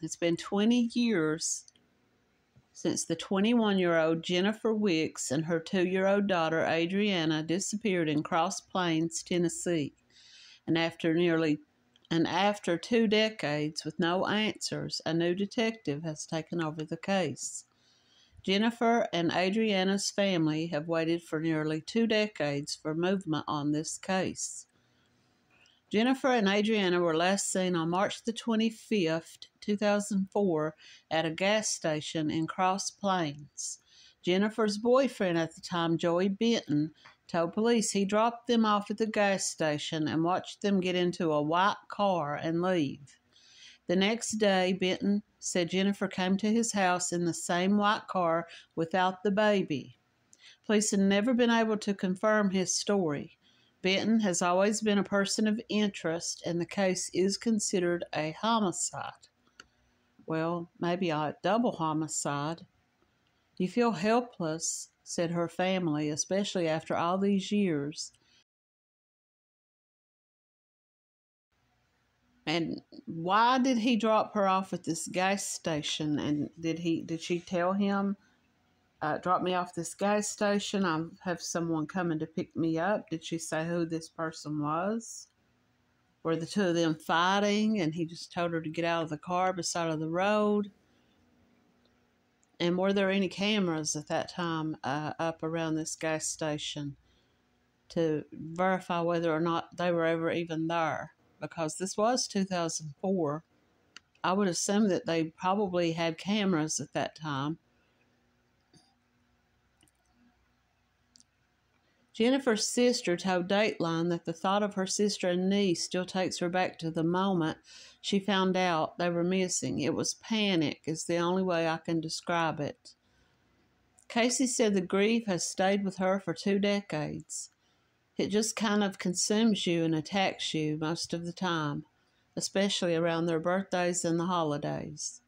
It's been 20 years since the 21 year old Jennifer Wix and her two year old daughter Adrianna disappeared in Cross Plains, Tennessee. And after nearly and after two decades with no answers, a new detective has taken over the case. Jennifer and Adrianna's family have waited for nearly two decades for movement on this case. Jennifer and Adrianna were last seen on March the 25th, 2004, at a gas station in Cross Plains. Jennifer's boyfriend at the time, Joey Benton, told police he dropped them off at the gas station and watched them get into a white car and leave. The next day, Benton said Jennifer came to his house in the same white car without the baby. Police have never been able to confirm his story. Benton has always been a person of interest, and the case is considered a homicide. Well, maybe a double homicide. You feel helpless, said her family, especially after all these years. And why did he drop her off at this gas station? And did he did she tell him, uh, drop me off this gas station? I have someone coming to pick me up. Did she say who this person was? Were the two of them fighting and he just told her to get out of the car beside of the road? And were there any cameras at that time uh, up around this gas station to verify whether or not they were ever even there? because this was 2004. I would assume that they probably had cameras at that time. Jennifer's sister told Dateline that the thought of her sister and niece still takes her back to the moment she found out they were missing. It was panic, is the only way I can describe it. Casey said the grief has stayed with her for two decades. It just kind of consumes you and attacks you most of the time, especially around their birthdays and the holidays.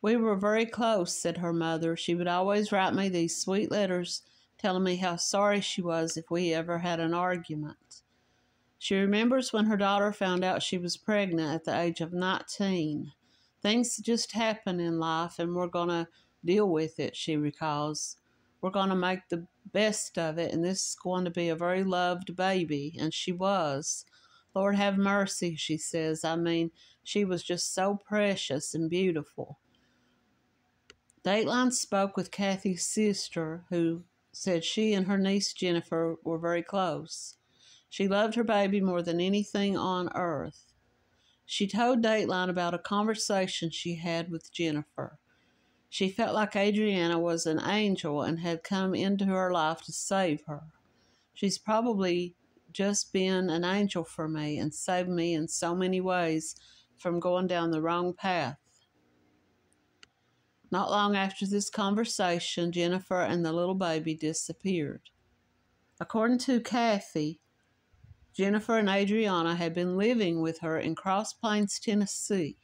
We were very close, said her mother. She would always write me these sweet letters telling me how sorry she was if we ever had an argument. She remembers when her daughter found out she was pregnant at the age of 19. Things just happen in life, and we're going to deal with it, she recalls. We're going to make the best of it, and this is going to be a very loved baby. And she was. Lord have mercy, she says. I mean, she was just so precious and beautiful. Dateline spoke with Kathy's sister, who said she and her niece Jennifer were very close. She loved her baby more than anything on earth. She told Dateline about a conversation she had with Jennifer. She felt like Adrianna was an angel and had come into her life to save her. She's probably just been an angel for me and saved me in so many ways from going down the wrong path. Not long after this conversation, Jennifer and the little baby disappeared. According to Kathy, Jennifer and Adrianna had been living with her in Cross Plains, Tennessee.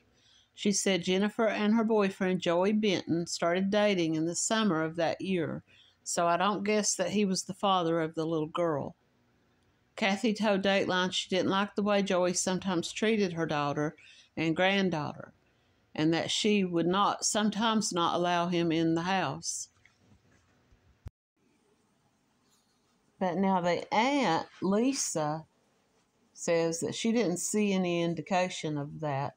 She said Jennifer and her boyfriend, Joey Benton, started dating in the summer of that year, so I don't guess that he was the father of the little girl. Kathy told Dateline she didn't like the way Joey sometimes treated her daughter and granddaughter, and that she would not sometimes not allow him in the house. But now the aunt, Lisa, says that she didn't see any indication of that.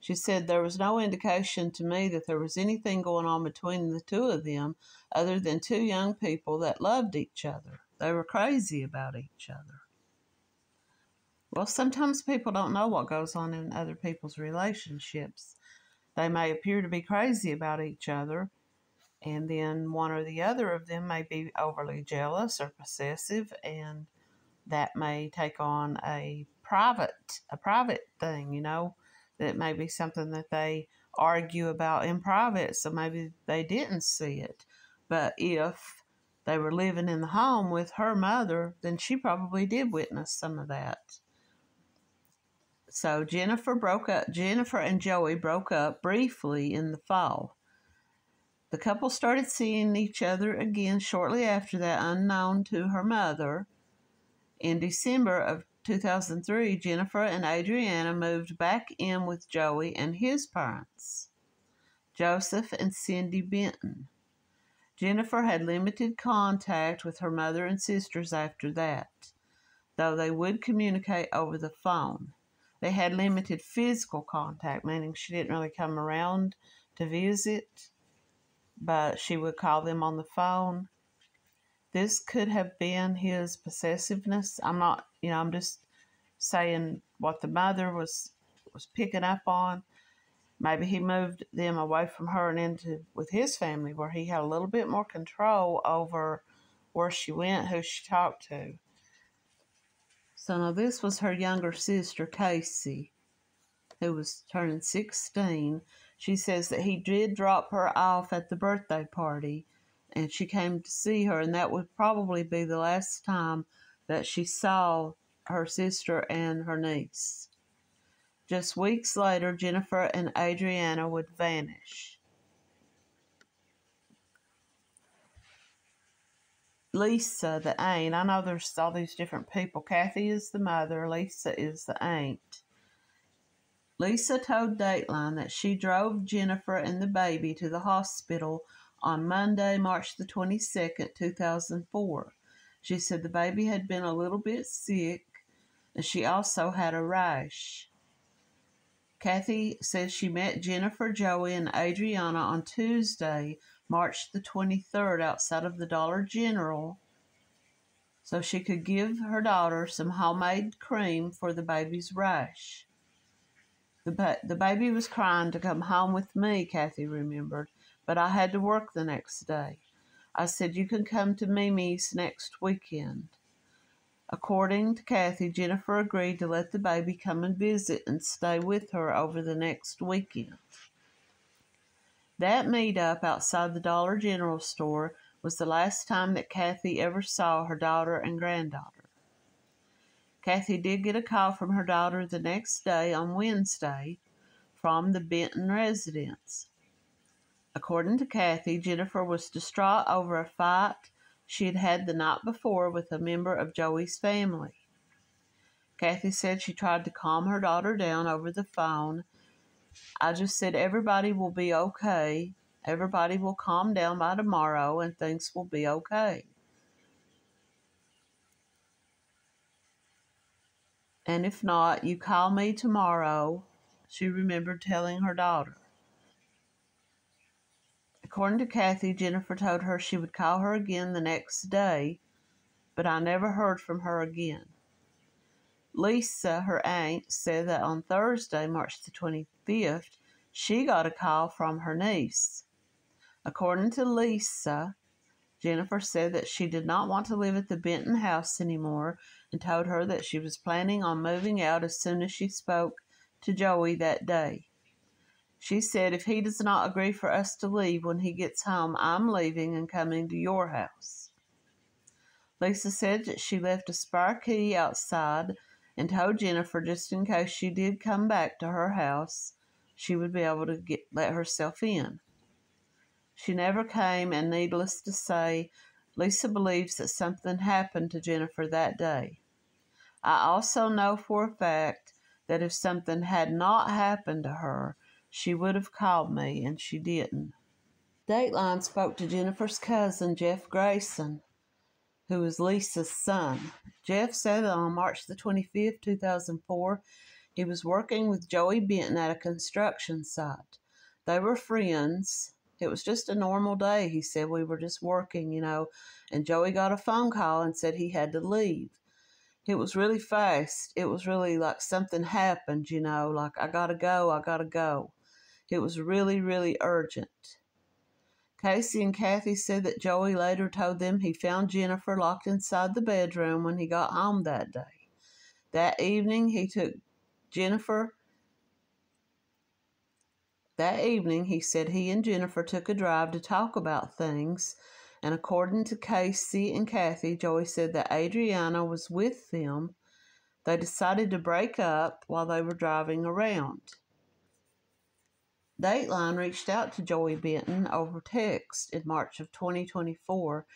She said there was no indication to me that there was anything going on between the two of them other than two young people that loved each other. They were crazy about each other. Well, sometimes people don't know what goes on in other people's relationships. They may appear to be crazy about each other, and then one or the other of them may be overly jealous or possessive, and that may take on a private a private thing, you know that may be something that they argue about in private, so maybe they didn't see it. But if they were living in the home with her mother, then she probably did witness some of that. So Jennifer broke up Jennifer and Joey broke up briefly in the fall. The couple started seeing each other again shortly after that, unknown to her mother. In December of 2003, Jennifer and Adrianna moved back in with Joey and his parents, Joseph and Cindy Benton. Jennifer had limited contact with her mother and sisters after that, though they would communicate over the phone. They had limited physical contact, meaning she didn't really come around to visit, but she would call them on the phone. This could have been his possessiveness. I'm not, you know, I'm just saying what the mother was was picking up on. Maybe he moved them away from her and into with his family where he had a little bit more control over where she went, who she talked to. So now this was her younger sister, Casey, who was turning 16. She says that he did drop her off at the birthday party and she came to see her, and that would probably be the last time that she saw her sister and her niece. Just weeks later, Jennifer and Adrianna would vanish. Lisa, the aunt, I know there's all these different people. Kathy is the mother, Lisa is the aunt. Lisa told Dateline that she drove Jennifer and the baby to the hospital on Monday, March the 22nd, 2004. She said the baby had been a little bit sick and she also had a rash. Kathy says she met Jennifer, Joey, and Adrianna on Tuesday, March the 23rd, outside of the Dollar General so she could give her daughter some homemade cream for the baby's rash. The, ba- the baby was crying to come home with me, Kathy remembered, but I had to work the next day. I said, You can come to Mimi's next weekend. According to Kathy, Jennifer agreed to let the baby come and visit and stay with her over the next weekend. That meetup outside the Dollar General store was the last time that Kathy ever saw her daughter and granddaughter. Kathy did get a call from her daughter the next day on Wednesday from the Benton residence. According to Kathy, Jennifer was distraught over a fight she had had the night before with a member of Joey's family. Kathy said she tried to calm her daughter down over the phone. I just said everybody will be okay. Everybody will calm down by tomorrow and things will be okay. And if not, you call me tomorrow, she remembered telling her daughter. According to Kathy, Jennifer told her she would call her again the next day, but I never heard from her again. Lisa, her aunt, said that on Thursday, March the 25th, she got a call from her niece. According to Lisa, Jennifer said that she did not want to live at the Benton house anymore and told her that she was planning on moving out as soon as she spoke to Joey that day. She said, If he does not agree for us to leave when he gets home, I'm leaving and coming to your house. Lisa said that she left a spare key outside and told Jennifer just in case she did come back to her house, she would be able to get, let herself in. She never came, and needless to say, Lisa believes that something happened to Jennifer that day. I also know for a fact that if something had not happened to her, she would have called me, and she didn't. Dateline spoke to Jennifer's cousin, Jeff Grayson, who is Lisa's son. Jeff said that on March the 25th, 2004, he was working with Joey Benton at a construction site. They were friends. It was just a normal day, he said. We were just working, you know, and Joey got a phone call and said he had to leave. It was really fast. It was really like something happened, you know, like I gotta go, I gotta go. It was really, really urgent. Casey and Kathy said that Joey later told them he found Jennifer locked inside the bedroom when he got home that day. That evening, he took Jennifer. That evening, he said he and Jennifer took a drive to talk about things. And according to Casey and Kathy, Joey said that Adrianna was with them. They decided to break up while they were driving around. Dateline reached out to Joey Benton over text in March of 2024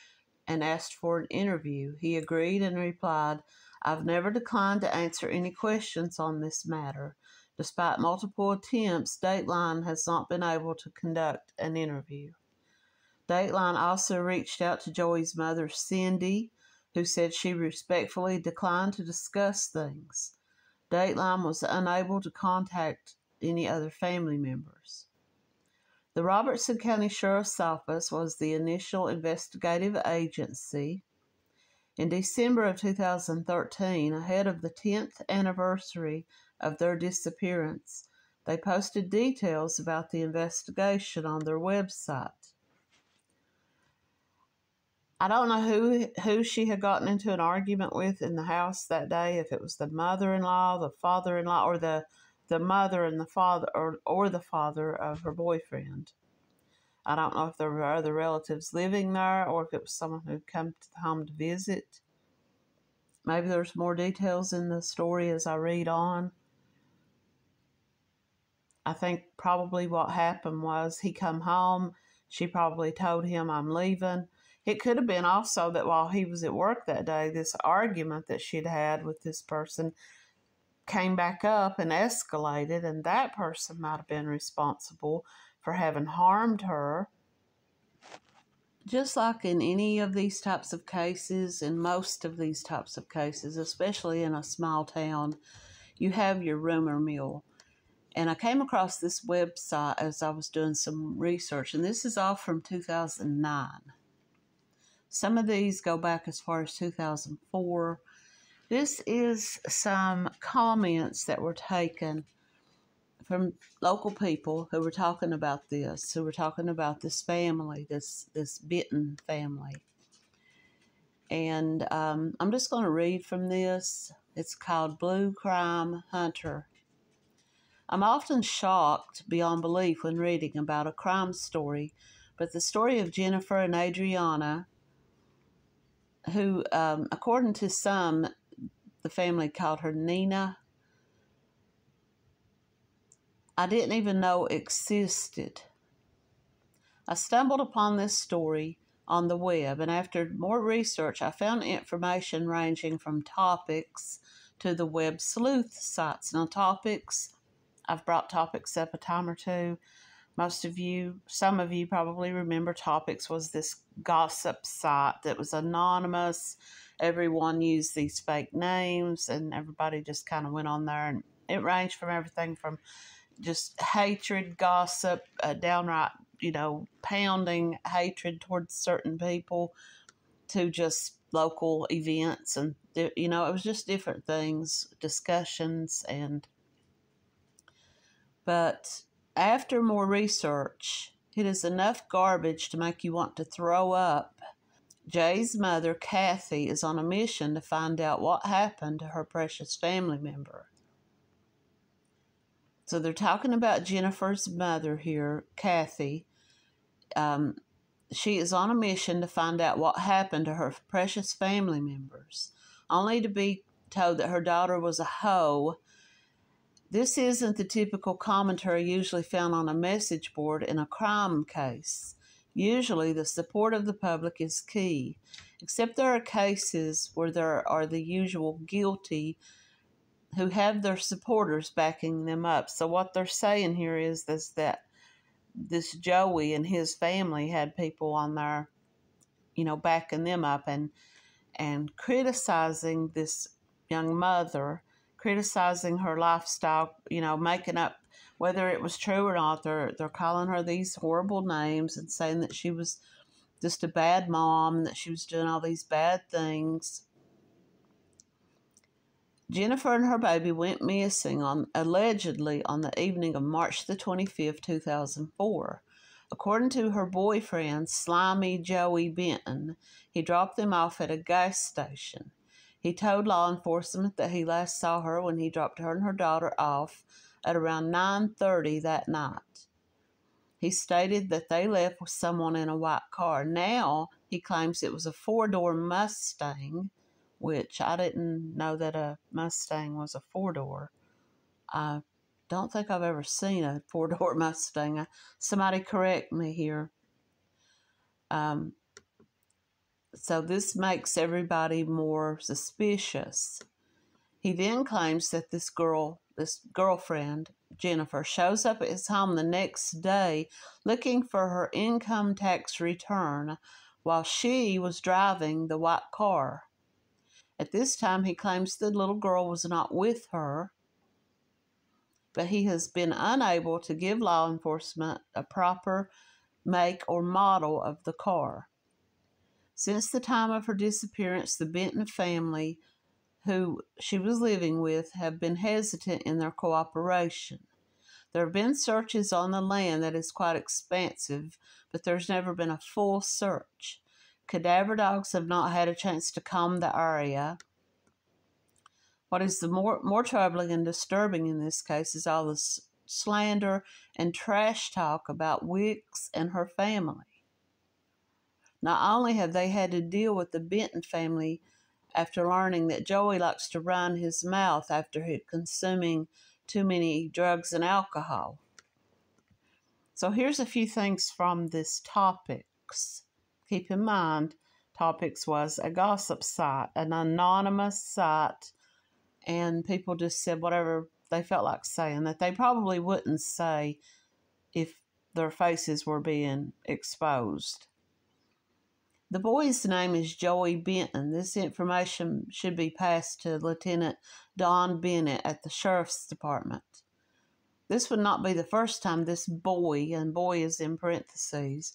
and asked for an interview. He agreed and replied, I've never declined to answer any questions on this matter. Despite multiple attempts, Dateline has not been able to conduct an interview. Dateline also reached out to Joey's mother, Cindy, who said she respectfully declined to discuss things. Dateline was unable to contact any other family members. The Robertson County Sheriff's Office was the initial investigative agency. In December of 2013, ahead of the 10th anniversary of their disappearance, they posted details about the investigation on their website. I don't know who who she had gotten into an argument with in the house that day, if it was the mother-in-law, the father-in-law, or the the mother and the father or, or the father of her boyfriend. I don't know if there were other relatives living there or if it was someone who'd come to the home to visit. Maybe there's more details in the story as I read on. I think probably what happened was he come home, she probably told him I'm leaving. It could have been also that while he was at work that day, this argument that she'd had with this person came back up and escalated, and that person might have been responsible for having harmed her. Just like in any of these types of cases, in most of these types of cases, especially in a small town, you have your rumor mill. And I came across this website as I was doing some research, and this is all from 2009. Some of these go back as far as 2004 this is some comments that were taken from local people who were talking about this, who were talking about this family, this this Benton family. And um, I'm just going to read from this. It's called Blue Crime Hunter. I'm often shocked beyond belief when reading about a crime story, but the story of Jennifer and Adrianna, who, um, according to some, the family called her Nina. I didn't even know existed. I stumbled upon this story on the web, and after more research, I found information ranging from Topix to the web sleuth sites. Now, Topix, I've brought Topix up a time or two. Most of you, some of you probably remember Topix was this gossip site that was anonymous everyone used these fake names and everybody just kind of went on there and it ranged from everything from just hatred gossip uh, downright you know pounding hatred towards certain people to just local events and you know it was just different things discussions and but after more research it is enough garbage to make you want to throw up Jay's mother, Kathy, is on a mission to find out what happened to her precious family member. So they're talking about Jennifer's mother here, Kathy. Um, she is on a mission to find out what happened to her precious family members, only to be told that her daughter was a hoe. This isn't the typical commentary usually found on a message board in a crime case. Usually, the support of the public is key, except there are cases where there are the usual guilty who have their supporters backing them up. So, what they're saying here is this, that this Joey and his family had people on there, you know, backing them up and and criticizing this young mother, criticizing her lifestyle, you know, making up whether it was true or not, they're they're calling her these horrible names and saying that she was just a bad mom and that she was doing all these bad things. Jennifer and her baby went missing on allegedly on the evening of March the 25th, 2004. According to her boyfriend, Slimy Joey Benton, he dropped them off at a gas station. He told law enforcement that he last saw her when he dropped her and her daughter off at around 9:30 that night. He stated that they left with someone in a white car. Now he claims it was a four-door Mustang, which I didn't know that a Mustang was a four-door. I don't think I've ever seen a four-door Mustang. Somebody correct me here. Um, so this makes everybody more suspicious. He then claims that this girl, this girlfriend, Jennifer, shows up at his home the next day looking for her income tax return while she was driving the white car. At this time, he claims the little girl was not with her, but he has been unable to give law enforcement a proper make or model of the car. Since the time of her disappearance, the Benton family, who she was living with, have been hesitant in their cooperation. There have been searches on the land that is quite expansive, but there's never been a full search. Cadaver dogs have not had a chance to comb the area. What is the more, more troubling and disturbing in this case is all the slander and trash talk about Wix and her family. Not only have they had to deal with the Benton family after learning that Joey likes to run his mouth after consuming too many drugs and alcohol. So here's a few things from this Topix. Keep in mind, Topix was a gossip site, an anonymous site, and people just said whatever they felt like saying that they probably wouldn't say if their faces were being exposed. The boy's name is Joey Benton. This information should be passed to Lieutenant Don Bennett at the Sheriff's Department. This would not be the first time this boy, and boy is in parentheses,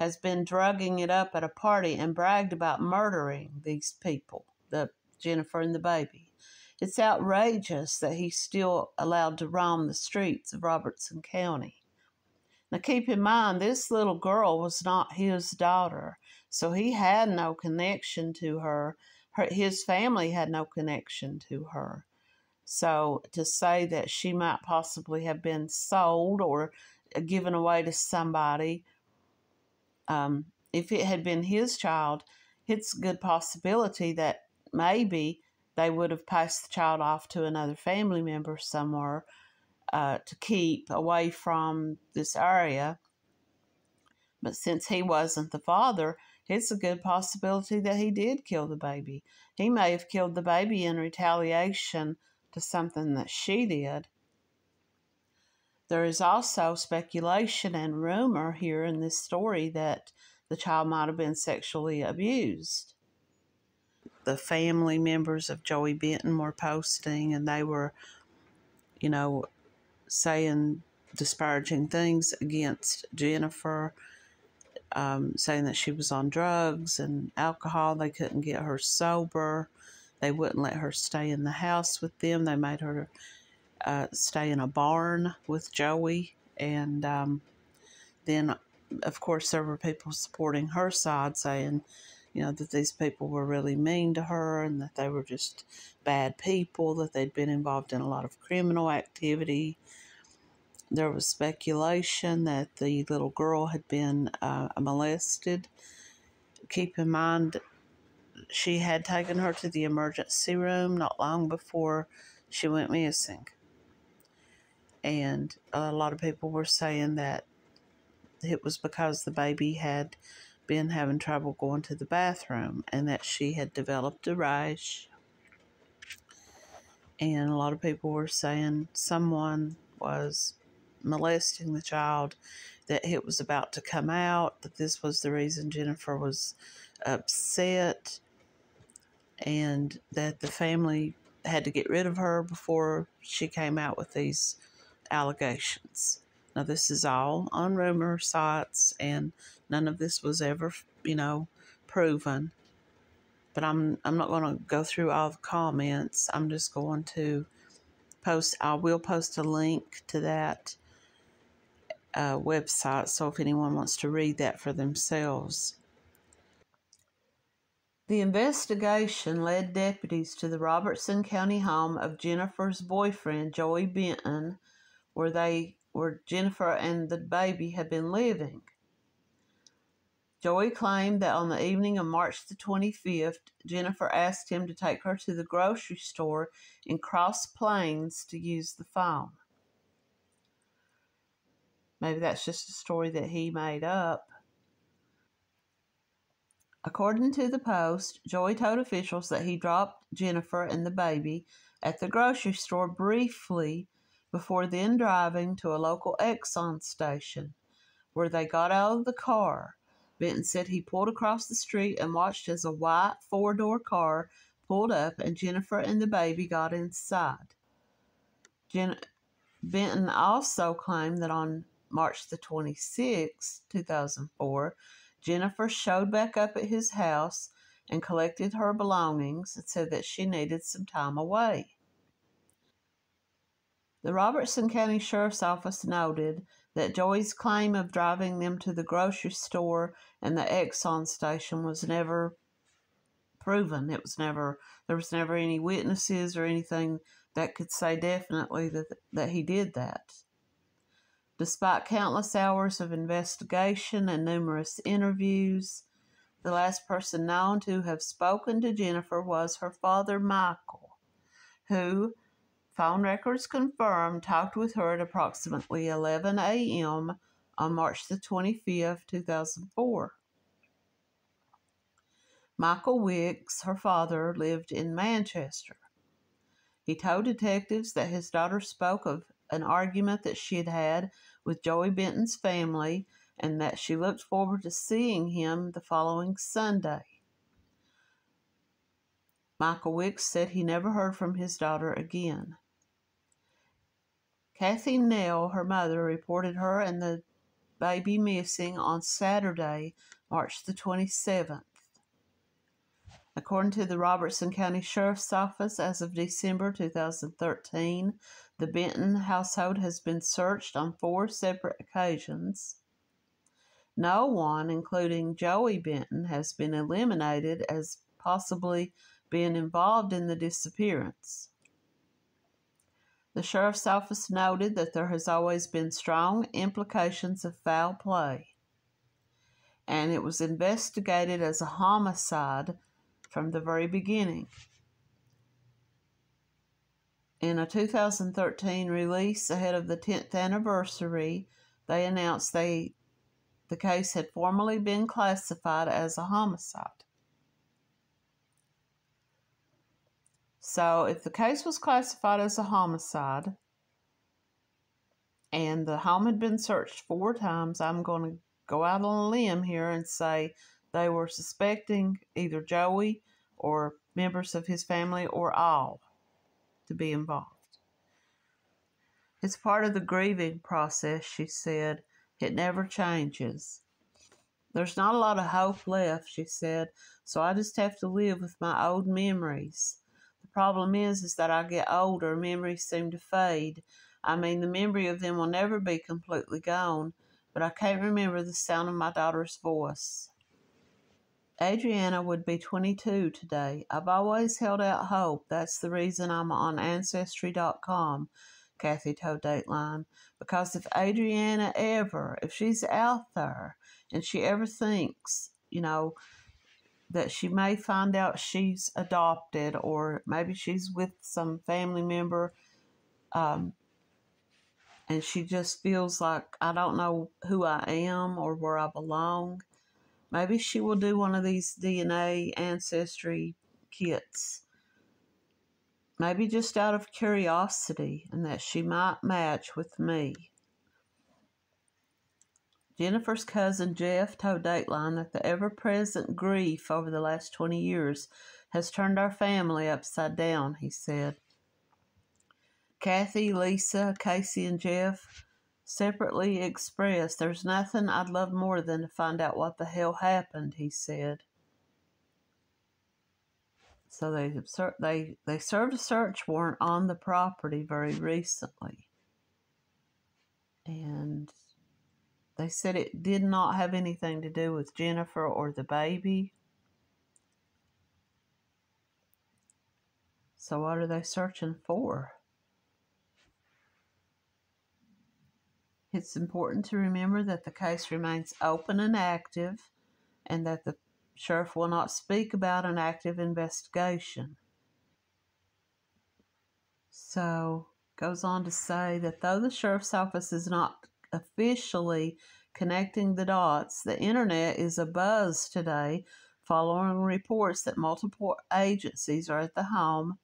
has been drugging it up at a party and bragged about murdering these people, the Jennifer and the baby. It's outrageous that he's still allowed to roam the streets of Robertson County. Now, keep in mind, this little girl was not his daughter, so he had no connection to her. her. His family had no connection to her. So, to say that she might possibly have been sold or given away to somebody, um, if it had been his child, it's a good possibility that maybe they would have passed the child off to another family member somewhere uh, to keep away from this area. But since he wasn't the father, it's a good possibility that he did kill the baby. He may have killed the baby in retaliation to something that she did. There is also speculation and rumor here in this story that the child might have been sexually abused the family members of Joey Benton were posting and they were, you know, saying disparaging things against Jennifer, um, saying that she was on drugs and alcohol. They couldn't get her sober. They wouldn't let her stay in the house with them. They made her uh, stay in a barn with Joey. And um, then, of course, there were people supporting her side saying, you know, that these people were really mean to her and that they were just bad people, that they'd been involved in a lot of criminal activity. There was speculation that the little girl had been uh, molested. Keep in mind, she had taken her to the emergency room not long before she went missing. And a lot of people were saying that it was because the baby had been having trouble going to the bathroom and that she had developed a rash. And a lot of people were saying someone was molesting the child, that it was about to come out, that this was the reason Jennifer was upset, and that the family had to get rid of her before she came out with these allegations. Now, this is all on rumor sites, and none of this was ever, you know, proven. But I'm I'm not going to go through all the comments. I'm just going to post. I will post a link to that uh, website, so if anyone wants to read that for themselves. The investigation led deputies to the Robertson County home of Jennifer's boyfriend, Joey Benton, where they where Jennifer and the baby had been living. Joey claimed that on the evening of March the 25th, Jennifer asked him to take her to the grocery store in Cross Plains to use the phone. Maybe that's just a story that he made up. According to the Post, Joey told officials that he dropped Jennifer and the baby at the grocery store briefly before then driving to a local Exxon station where they got out of the car. Benton said he pulled across the street and watched as a white four door car pulled up and Jennifer and the baby got inside. Jen- Benton also claimed that on March the 26th, 2004, Jennifer showed back up at his house and collected her belongings and said that she needed some time away. The Robertson County Sheriff's Office noted that Joey's claim of driving them to the grocery store and the Exxon station was never proven. It was never there was never any witnesses or anything that could say definitely that that he did that. Despite countless hours of investigation and numerous interviews, the last person known to have spoken to Jennifer was her father, Michael, who, phone records confirm, talked with her at approximately 11 a.m. on March the 25th, 2004. Michael Wix, her father, lived in Manchester. He told detectives that his daughter spoke of an argument that she had had with Joey Benton's family and that she looked forward to seeing him the following Sunday. Michael Wix said he never heard from his daughter again. Kathy Nell, her mother, reported her and the baby missing on Saturday, March the 27th. According to the Robertson County Sheriff's Office, as of December 2013, the Benton household has been searched on four separate occasions. No one, including Joey Benton, has been eliminated as possibly being involved in the disappearance. The sheriff's office noted that there has always been strong implications of foul play, and it was investigated as a homicide from the very beginning. In a 2013 release ahead of the 10th anniversary, they announced they the case had formally been classified as a homicide. So, if the case was classified as a homicide and the home had been searched four times, I'm going to go out on a limb here and say they were suspecting either Joey or members of his family or all to be involved. It's part of the grieving process, she said, it never changes. There's not a lot of hope left, she said, so I just have to live with my old memories. The problem is is that I get older, memories seem to fade. I mean the memory of them will never be completely gone, but I can't remember the sound of my daughter's voice. Adrianna would be 22 today. I've always held out hope. That's the reason I'm on Ancestry.com. Kathy told Dateline. Because if Adrianna ever, if she's out there and she ever thinks, you know, that she may find out she's adopted or maybe she's with some family member um, and she just feels like I don't know who I am or where I belong, maybe she will do one of these DNA ancestry kits maybe just out of curiosity, and that she might match with me. Jennifer's cousin Jeff told Dateline that the ever present grief over the last 20 years has turned our family upside down, he said. Kathy, Lisa, Casey, and Jeff separately expressed, There's nothing I'd love more than to find out what the hell happened, he said. So they they they served a search warrant on the property very recently, and they said it did not have anything to do with Jennifer or the baby. So what are they searching for? It's important to remember that the case remains open and active and that the Sheriff will not speak about an active investigation. So, goes on to say that though the sheriff's office is not officially connecting the dots, the internet is abuzz today following reports that multiple agencies are at the home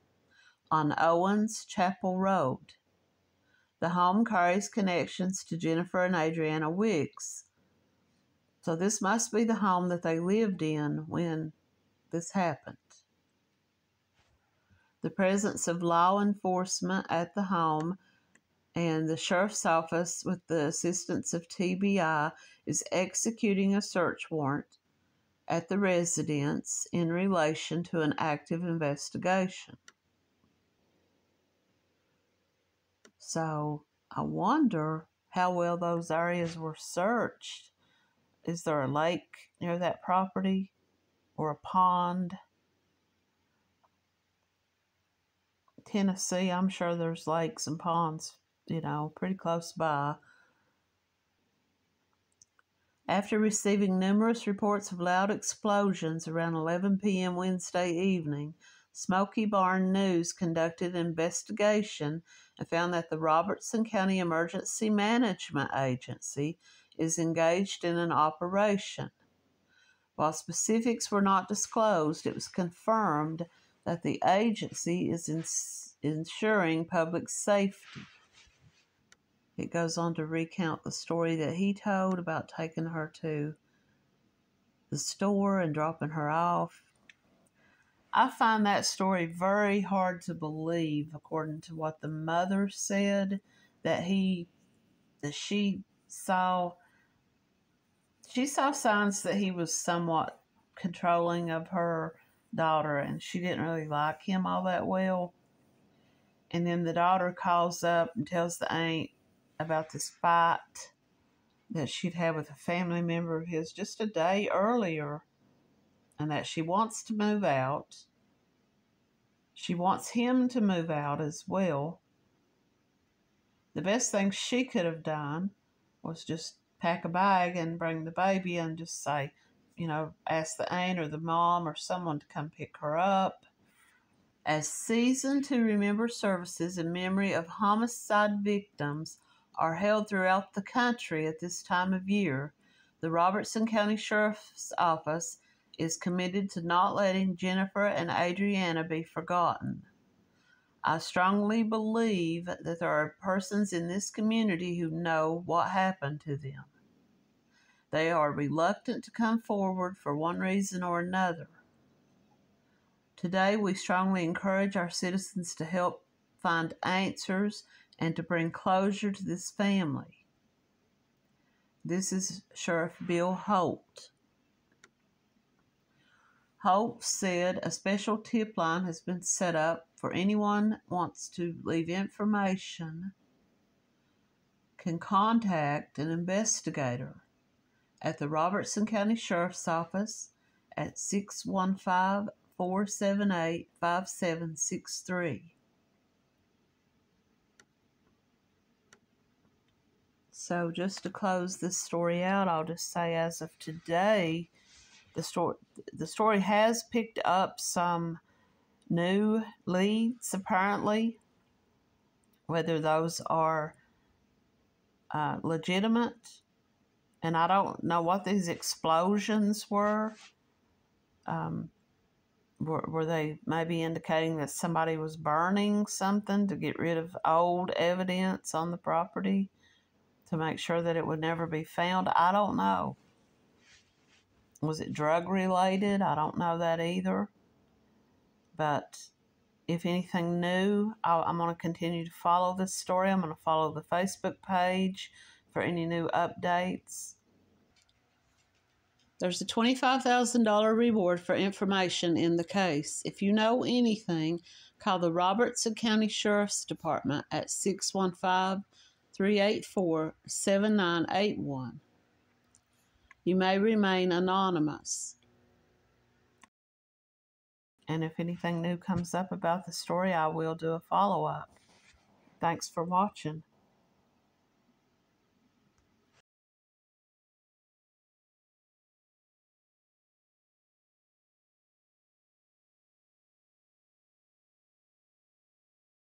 on Owens Chapel Road. The home carries connections to Jennifer and Adrianna Wix. So this must be the home that they lived in when this happened. The presence of law enforcement at the home and the sheriff's office, with the assistance of TBI, is executing a search warrant at the residence in relation to an active investigation. So I wonder how well those areas were searched. Is there a lake near that property or a pond? Tennessee, I'm sure there's lakes and ponds, you know, pretty close by. After receiving numerous reports of loud explosions around 11 p.m. Wednesday evening, Smoky Barn News conducted an investigation and found that the Robertson County Emergency Management Agency is engaged in an operation. While specifics were not disclosed, it was confirmed that the agency is ins- ensuring public safety. It goes on to recount the story that he told about taking her to the store and dropping her off I find that story very hard to believe, according to what the mother said, that he, that she saw, she saw signs that he was somewhat controlling of her daughter and she didn't really like him all that well. And then the daughter calls up and tells the aunt about this fight that she'd had with a family member of his just a day earlier and that she wants to move out. She wants him to move out as well. The best thing she could have done was just pack a bag and bring the baby and just say, you know, ask the aunt or the mom or someone to come pick her up. As Season to Remember services in memory of homicide victims are held throughout the country at this time of year, the Robertson County Sheriff's Office is committed to not letting Jennifer and Adrianna be forgotten. I strongly believe that there are persons in this community who know what happened to them. They are reluctant to come forward for one reason or another. Today, we strongly encourage our citizens to help find answers and to bring closure to this family. This is Sheriff Bill Holt. Holt said a special tip line has been set up for anyone wants to leave information can contact an investigator at the Robertson County Sheriff's Office at 615 478 5763. So, just to close this story out, I'll just say as of today, the story the story has picked up some new leads apparently. Whether those are uh, legitimate and i don't know what these explosions were um, were, were they maybe indicating that somebody was burning something to get rid of old evidence on the property to make sure that it would never be found? I don't know was it drug related? I don't know that either. But if anything new, i am going to continue to follow this story. I'm going to follow the Facebook page for any new updates. There's a $25,000 reward for information in the case. If you know anything, call the Robertson County Sheriff's Department at 615 384 7981. You may remain anonymous. And if anything new comes up about the story, I will do a follow up. Thanks for watching.